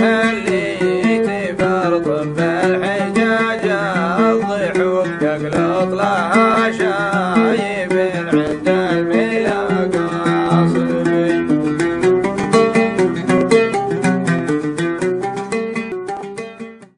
اللي تفرط بالحجاج الضحوك تقلط لها